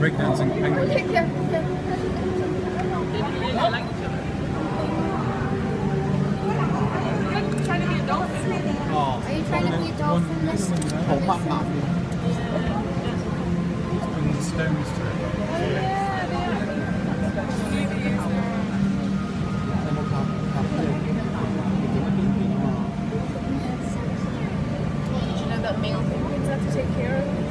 breakdancing penguin. Yeah. Oh, Are you trying to be a dolphin? Oh, pop, pop. Stones to it. got I have to take care of.